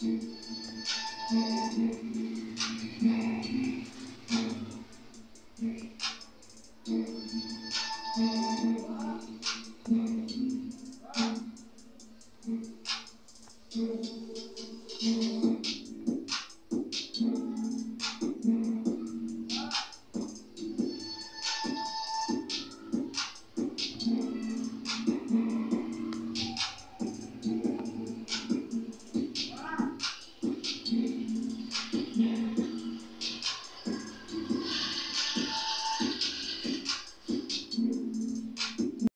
Mm-hmm.